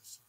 so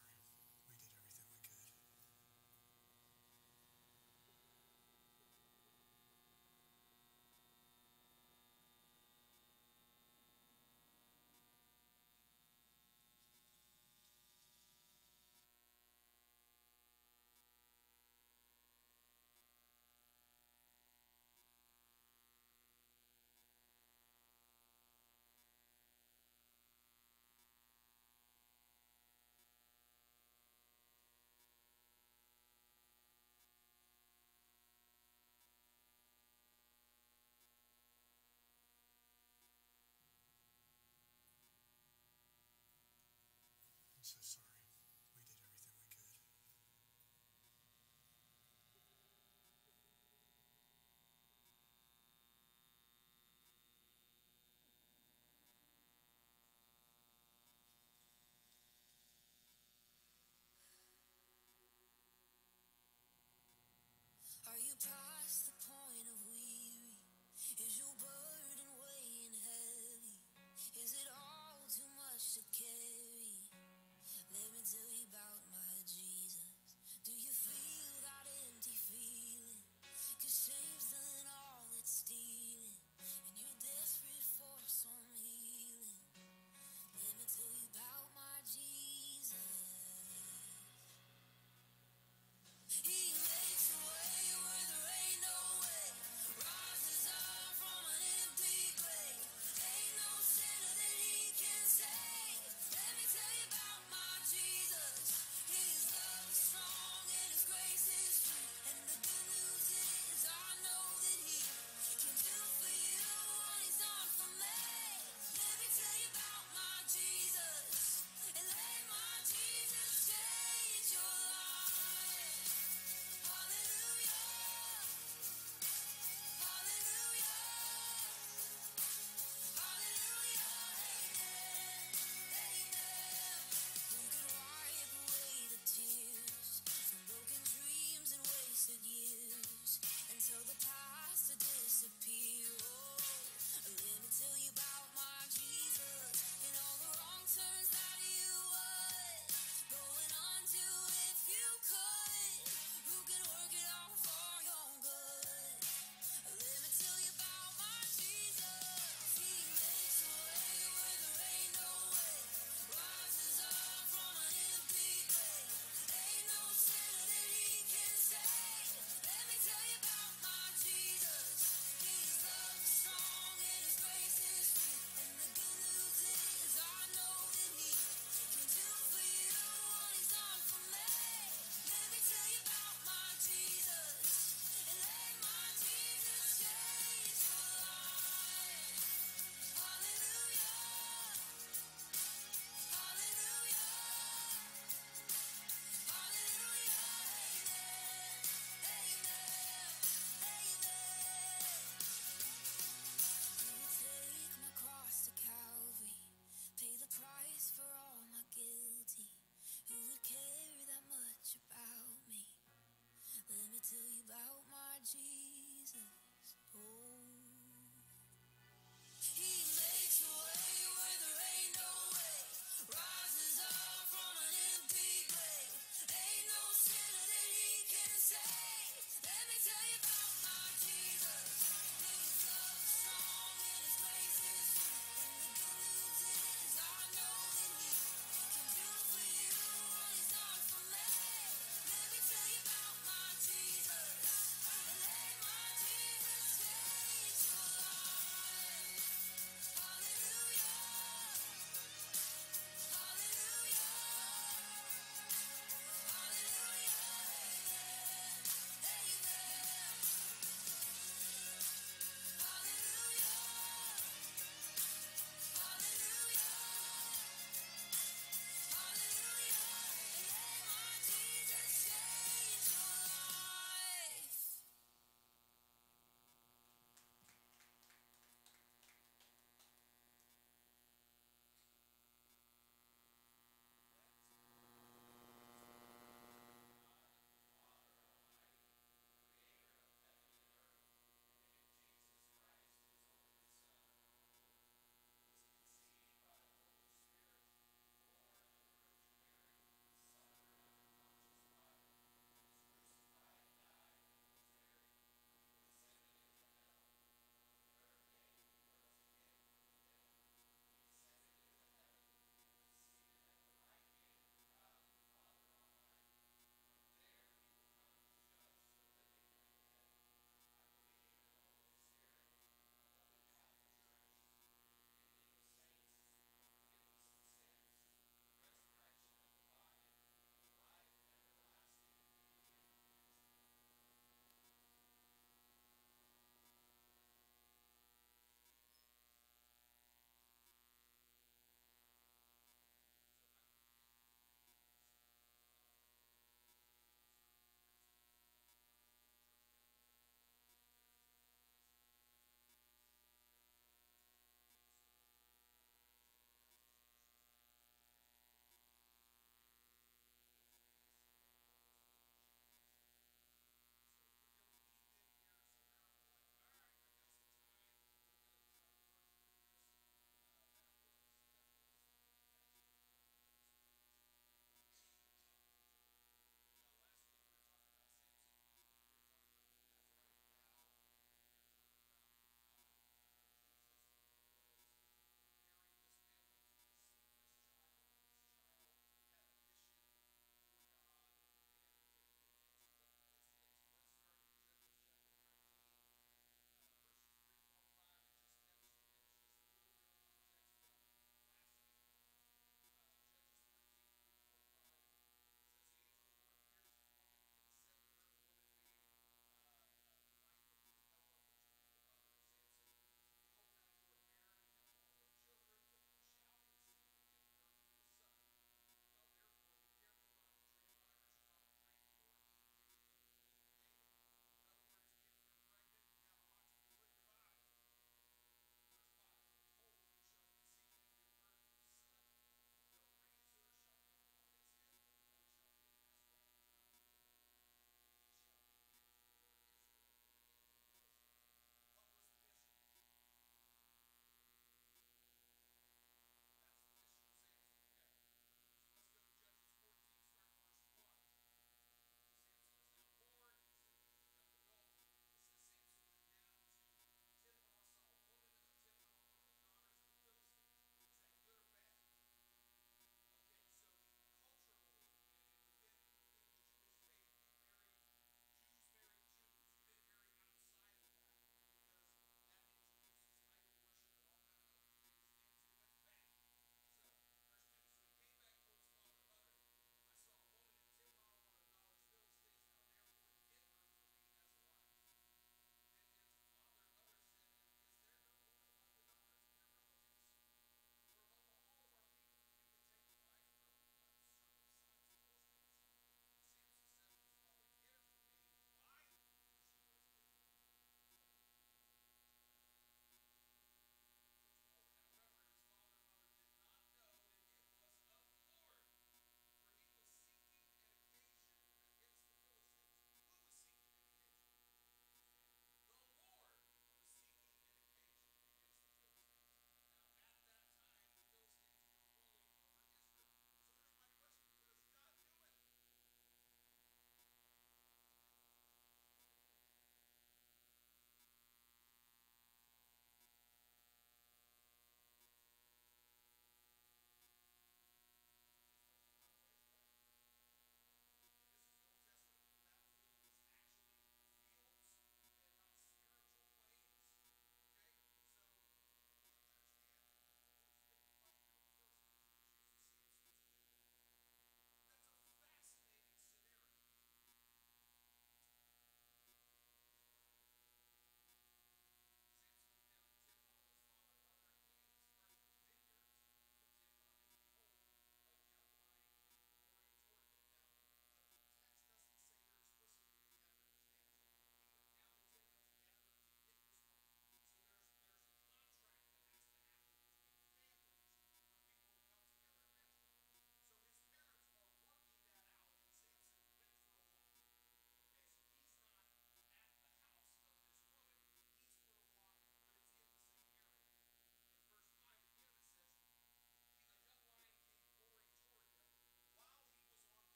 I'm so sorry. We did everything we could. Are you proud?